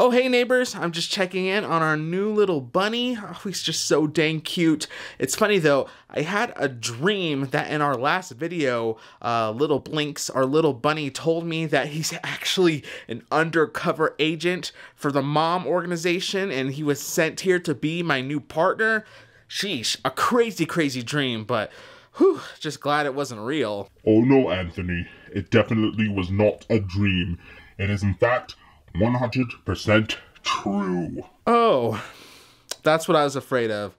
Oh, hey neighbors, I'm just checking in on our new little bunny. Oh, he's just so dang cute. It's funny though, I had a dream that in our last video, uh, Little Blinx, our little bunny, told me that he's actually an undercover agent for the mom organization and he was sent here to be my new partner. Sheesh, a crazy, crazy dream, but whew, just glad it wasn't real. Oh no, Anthony, it definitely was not a dream. It is in fact 100% true. Oh, that's what I was afraid of.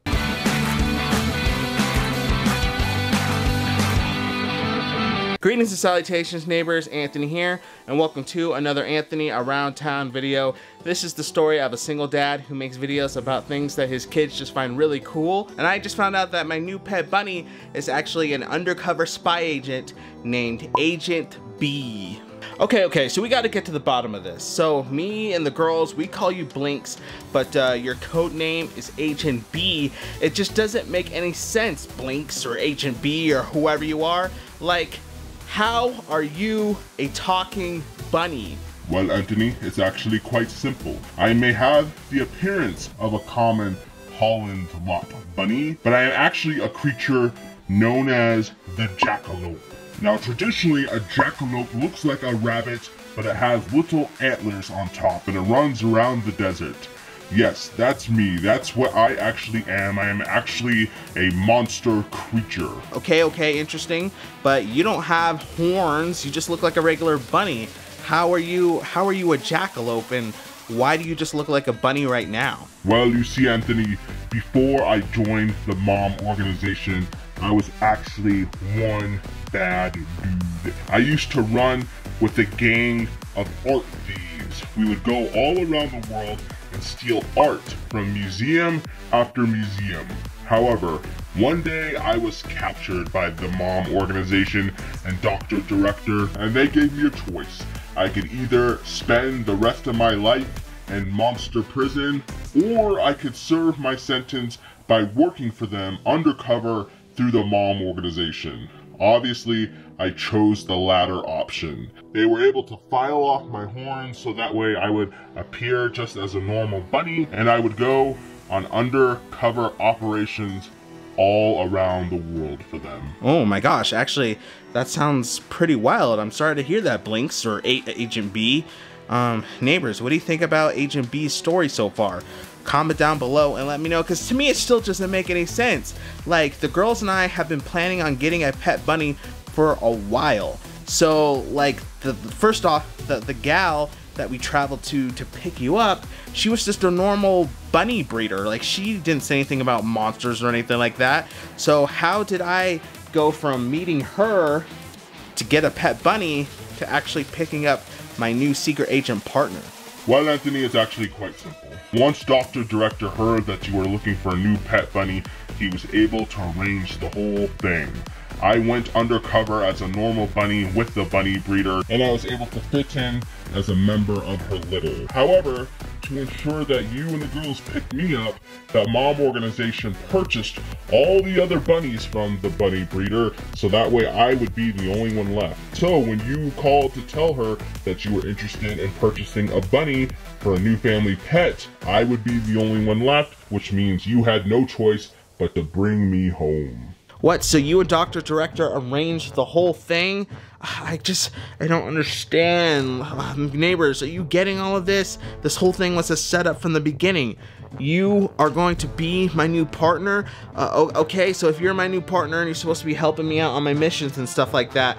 Greetings and salutations neighbors, Anthony here, and welcome to another Anthony Around Town video. This is the story of a single dad who makes videos about things that his kids just find really cool, and I just found out that my new pet bunny is actually an undercover spy agent named Agent B. Okay, okay, so we got to get to the bottom of this. So me and the girls, we call you Blinx, but uh, your code name is Agent B. It just doesn't make any sense, Blinx or Agent B or whoever you are. Like, how are you a talking bunny? Well, Anthony, it's actually quite simple. I may have the appearance of a common Holland lop bunny, but I am actually a creature known as the jackalope. Now, traditionally, a jackalope looks like a rabbit, but it has little antlers on top, and it runs around the desert. Yes, that's me. That's what I actually am. I am actually a monster creature. Okay, okay, interesting. But you don't have horns. You just look like a regular bunny. How are you? How are you a jackalope? And why do you just look like a bunny right now? Well, you see, Anthony, before I joined the mom organization, I was actually one bad dude. I used to run with a gang of art thieves. We would go all around the world and steal art from museum after museum. However, one day I was captured by the mom organization and doctor director, and they gave me a choice. I could either spend the rest of my life in monster prison, or I could serve my sentence by working for them undercover through the mom organization. Obviously, I chose the latter option. They were able to file off my horns so that way I would appear just as a normal bunny and I would go on undercover operations all around the world for them. Oh my gosh, actually, that sounds pretty wild. I'm sorry to hear that, Blinx or A Agent B. Um, neighbors, what do you think about Agent B's story so far? Comment down below and let me know, because to me it still doesn't make any sense. Like, the girls and I have been planning on getting a pet bunny for a while. So, like, the, the first off, the, the gal that we traveled to to pick you up, she was just a normal bunny breeder. Like, she didn't say anything about monsters or anything like that. So, how did I go from meeting her to get a pet bunny to actually picking up my new secret agent partner? Well, Anthony, it's actually quite simple. Once Dr. Director heard that you were looking for a new pet bunny, he was able to arrange the whole thing. I went undercover as a normal bunny with the bunny breeder, and I was able to fit in as a member of her litter. However, to ensure that you and the girls picked me up, the mom organization purchased all the other bunnies from the bunny breeder, so that way I would be the only one left. So when you called to tell her that you were interested in purchasing a bunny for a new family pet, I would be the only one left, which means you had no choice but to bring me home. What, so you and Dr. Director arranged the whole thing? I just, I don't understand. Um, neighbors, are you getting all of this? This whole thing was a setup from the beginning. You are going to be my new partner? Uh, okay, so if you're my new partner and you're supposed to be helping me out on my missions and stuff like that,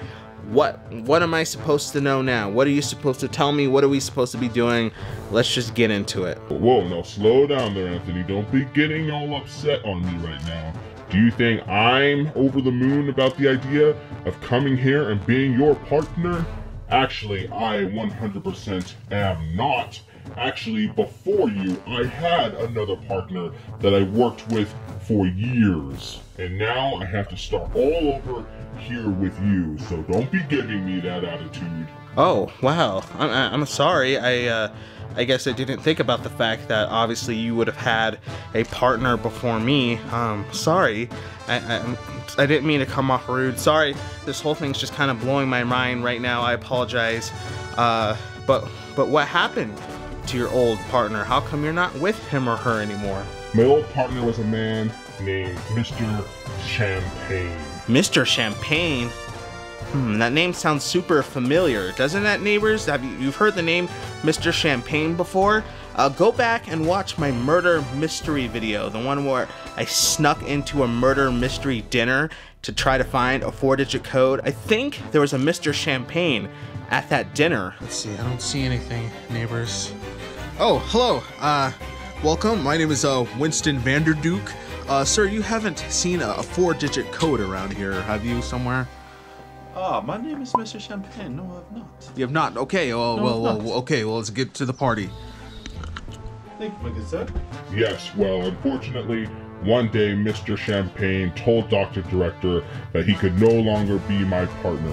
what what am I supposed to know now? What are you supposed to tell me? What are we supposed to be doing? Let's just get into it. Whoa, no, slow down there, Anthony. Don't be getting all upset on me right now. Do you think I'm over the moon about the idea of coming here and being your partner? Actually, I 100% am not. Actually, before you, I had another partner that I worked with for years. And now I have to start all over here with you, so don't be giving me that attitude. Oh, wow. I'm, I'm sorry. I, uh, I guess I didn't think about the fact that obviously you would have had a partner before me. Um, sorry. I, I, I didn't mean to come off rude. Sorry. This whole thing's just kind of blowing my mind right now. I apologize. Uh, but, but what happened? to your old partner? How come you're not with him or her anymore? My old partner was a man named Mr. Champagne. Mr. Champagne? Hmm, that name sounds super familiar. Doesn't that, neighbors? Have you you've heard the name Mr. Champagne before? Uh, go back and watch my murder mystery video, the one where I snuck into a murder mystery dinner to try to find a four-digit code. I think there was a Mr. Champagne at that dinner. Let's see, I don't see anything, neighbors. Oh, hello. Uh, welcome. My name is uh, Winston Vanderduke. Uh, sir, you haven't seen a, a four-digit code around here, have you, somewhere? Ah, my name is Mr. Champagne. No, I've not. You have not. Okay. Well, No, well, well, okay. Well, let's get to the party. Thank you, my good sir. Yes, well, unfortunately, one day Mr. Champagne told Dr. Director that he could no longer be my partner.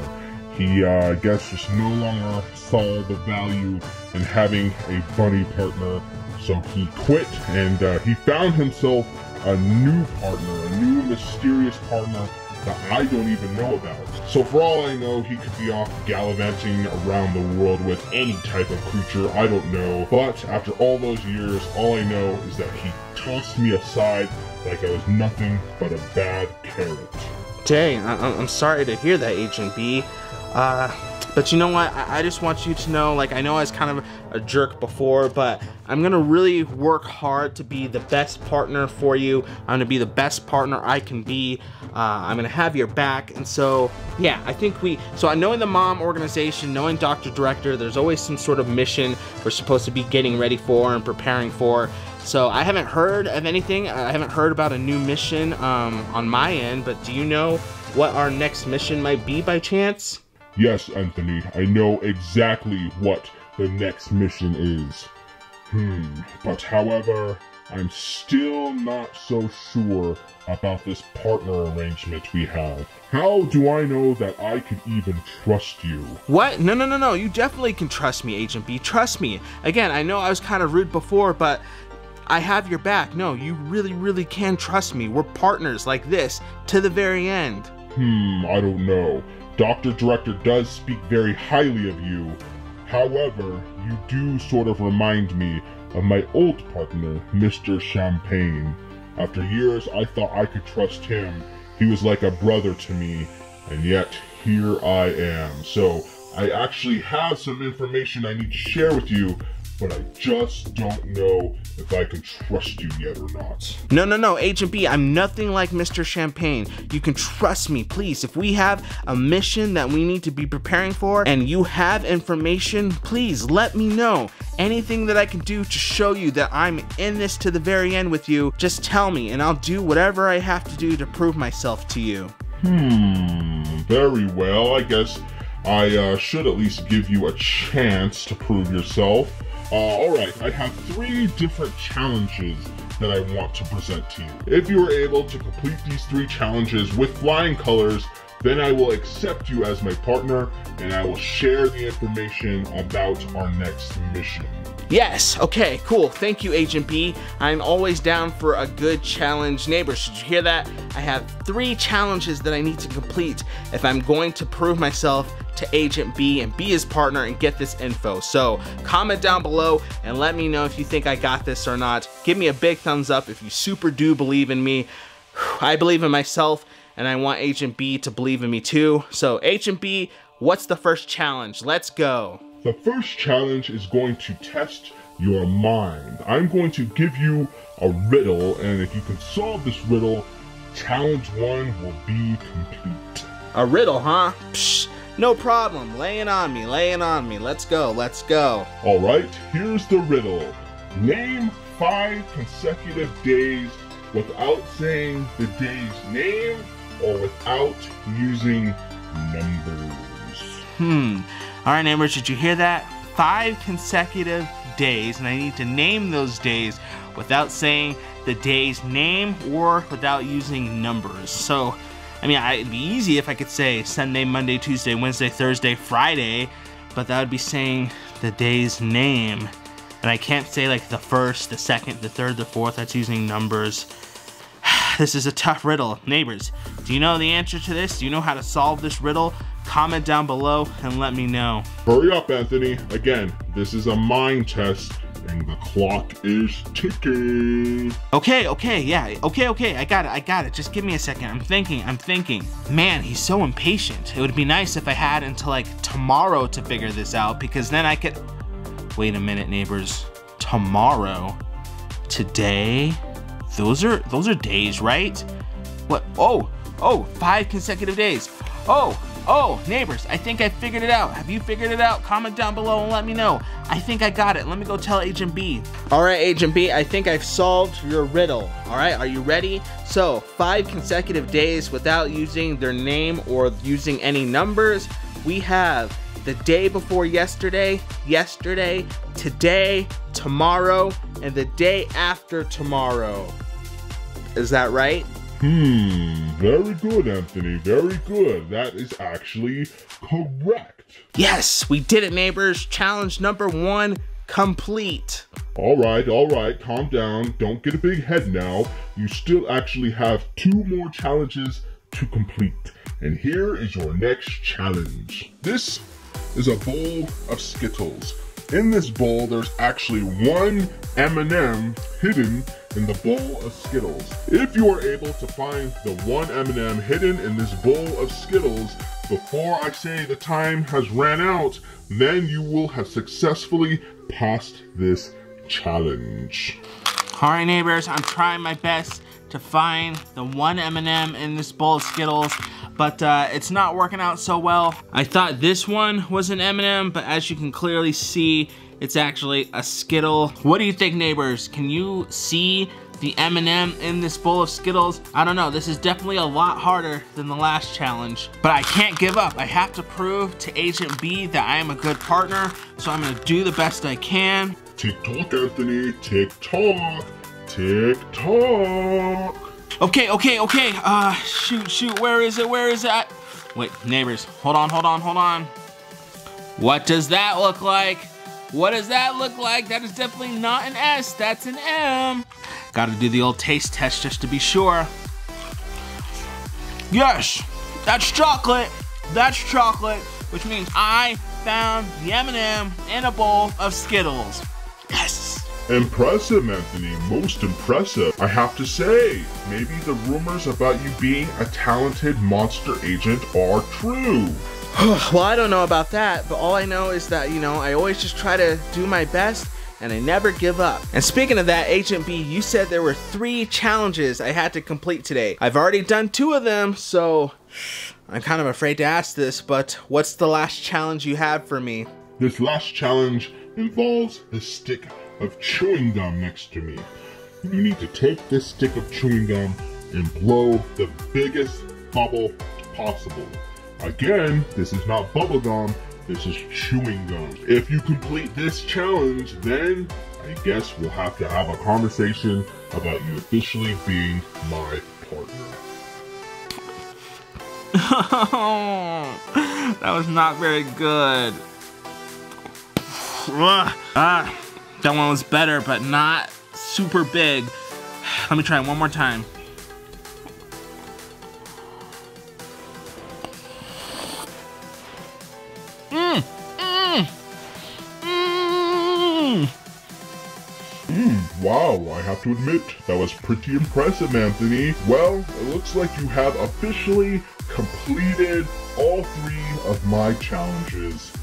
He, uh, I guess, just no longer saw the value in having a bunny partner, so he quit and uh, he found himself a new partner, a new mysterious partner that I don't even know about. So for all I know, he could be off gallivanting around the world with any type of creature, I don't know. But after all those years, all I know is that he tossed me aside like I was nothing but a bad carrot. Dang, I- I'm sorry to hear that, Agent B. Uh, but you know what? I-, I just want you to know, like, I know I was kind of a jerk before, but I'm gonna really work hard to be the best partner for you. I'm gonna be the best partner I can be. Uh, I'm gonna have your back, and so yeah, I think we. So knowing the mom organization, knowing Dr. Director, there's always some sort of mission we're supposed to be getting ready for and preparing for. So I haven't heard of anything. I haven't heard about a new mission um, on my end. But do you know what our next mission might be by chance? Yes, Anthony, I know exactly what the next mission is. Hmm, but however, I'm still not so sure about this partner arrangement we have. How do I know that I can even trust you? What? No, no, no, no. You definitely can trust me, Agent B. Trust me. Again, I know I was kind of rude before, but I have your back. No, you really, really can trust me. We're partners like this to the very end. Hmm, I don't know. Dr. Director does speak very highly of you. However, you do sort of remind me of my old partner, Mr. Champagne. After years, I thought I could trust him. He was like a brother to me, and yet here I am. So, I actually have some information I need to share with you, but I just don't know if I can trust you yet or not. No, no, no, Agent B, I'm nothing like Mr. Champagne. You can trust me, please. If we have a mission that we need to be preparing for and you have information, please let me know. Anything that I can do to show you that I'm in this to the very end with you, just tell me and I'll do whatever I have to do to prove myself to you. Hmm, very well. I guess I uh, should at least give you a chance to prove yourself. Uh, alright, I have three different challenges that I want to present to you. If you are able to complete these three challenges with flying colors, then I will accept you as my partner and I will share the information about our next mission. Yes, okay, cool. Thank you, Agent B. I'm always down for a good challenge. Neighbors, did you hear that? I have three challenges that I need to complete if I'm going to prove myself to Agent B and be his partner and get this info. So comment down below and let me know if you think I got this or not. Give me a big thumbs up if you super do believe in me. I believe in myself and I want Agent B to believe in me too. So Agent B, what's the first challenge? Let's go. The first challenge is going to test your mind. I'm going to give you a riddle, and if you can solve this riddle, challenge one will be complete. A riddle, huh? Psh, no problem. Laying on me, laying on me. Let's go, let's go. Alright, here's the riddle. Name five consecutive days without saying the day's name or without using numbers. Hmm. All right, neighbors, did you hear that? Five consecutive days, and I need to name those days without saying the day's name or without using numbers. So, I mean, it'd be easy if I could say Sunday, Monday, Tuesday, Wednesday, Thursday, Friday, but that would be saying the day's name. And I can't say like the first, the second, the third, the fourth, that's using numbers. This is a tough riddle. Neighbors, do you know the answer to this? Do you know how to solve this riddle? Comment down below and let me know. Hurry up, Anthony. Again, this is a mind test, and the clock is ticking. Okay, okay, yeah, okay, okay, I got it, I got it. Just give me a second. I'm thinking, I'm thinking. Man, he's so impatient. It would be nice if I had until like tomorrow to figure this out because then I could. Wait a minute, neighbors. Tomorrow, today, those are those are days, right? What? Oh, oh, five consecutive days. Oh, oh, neighbors, I think I figured it out. Have you figured it out? Comment down below and let me know. I think I got it. Let me go tell Agent B. All right, Agent B, I think I've solved your riddle. All right, are you ready? So, five consecutive days without using their name or using any numbers. We have the day before yesterday, yesterday, today, tomorrow, and the day after tomorrow. Is that right? Hmm, very good, Anthony. Very good. That is actually correct. Yes, we did it, neighbors. Challenge number one complete. All right, all right, calm down. Don't get a big head now. You still actually have two more challenges to complete. And here is your next challenge. This is a bowl of Skittles. In this bowl, there's actually one M&M hidden in the bowl of Skittles. If you are able to find the one M&M hidden in this bowl of Skittles before I say the time has ran out, then you will have successfully passed this challenge. All right, neighbors, I'm trying my best to find the one M&M in this bowl of Skittles, but uh, it's not working out so well. I thought this one was an M&M, but as you can clearly see, it's actually a Skittle. What do you think, neighbors? Can you see the M&M in this bowl of Skittles? I don't know, this is definitely a lot harder than the last challenge, but I can't give up. I have to prove to Agent B that I am a good partner, so I'm gonna do the best I can. Tick tock, Anthony, tick tock, tick tock. Okay, okay, okay, uh, shoot, shoot, where is it, where is that? Wait, neighbors, hold on, hold on, hold on. What does that look like? What does that look like? That is definitely not an S, that's an M. Gotta do the old taste test just to be sure. Yes, that's chocolate. That's chocolate, which means I found the M&M in a bowl of Skittles. Yes. Impressive, Anthony. Most impressive. I have to say, maybe the rumors about you being a talented monster agent are true. well, I don't know about that, but all I know is that, you know, I always just try to do my best and I never give up. And speaking of that, Agent B, you said there were three challenges I had to complete today. I've already done two of them, so I'm kind of afraid to ask this, but what's the last challenge you have for me? This last challenge involves the stick of chewing gum next to me. You need to take this stick of chewing gum and blow the biggest bubble possible. Again, this is not bubble gum, this is chewing gum. If you complete this challenge, then I guess we'll have to have a conversation about you officially being my partner. that was not very good. Ah, that one was better, but not super big. Let me try it one more time. Have to admit, that was pretty impressive, Anthony. Well, it looks like you have officially completed all three of my challenges.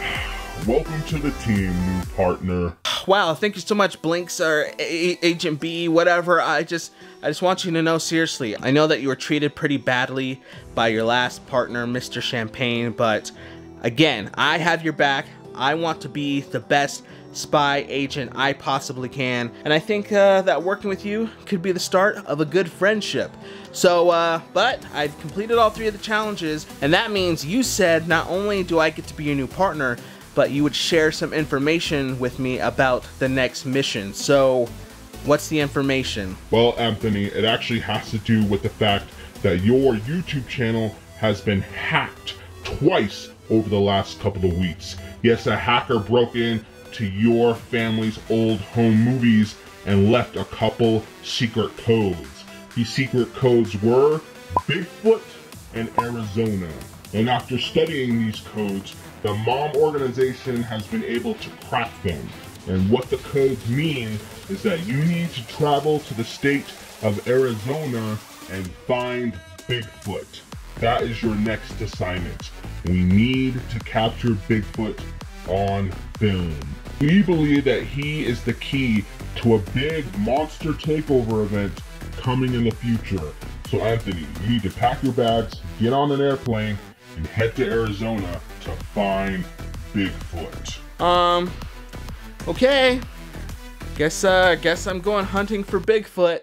Welcome to the team, new partner. Wow, thank you so much, Blinx or A Agent B, whatever. I just, I just want you to know seriously. I know that you were treated pretty badly by your last partner, Mr. Champagne, but again, I have your back. I want to be the best spy agent I possibly can. And I think uh, that working with you could be the start of a good friendship. So, uh, but I've completed all three of the challenges, and that means you said not only do I get to be your new partner, but you would share some information with me about the next mission. So, what's the information? Well, Anthony, it actually has to do with the fact that your YouTube channel has been hacked twice over the last couple of weeks. Yes, a hacker broke in to your family's old home movies and left a couple secret codes. These secret codes were Bigfoot and Arizona. And after studying these codes, the mom organization has been able to crack them. And what the codes mean is that you need to travel to the state of Arizona and find Bigfoot. That is your next assignment. We need to capture Bigfoot on film. We believe that he is the key to a big monster takeover event coming in the future. So Anthony, you need to pack your bags, get on an airplane, and head to Arizona to find Bigfoot. Um, okay. Guess, uh, guess I'm going hunting for Bigfoot.